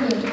Gracias.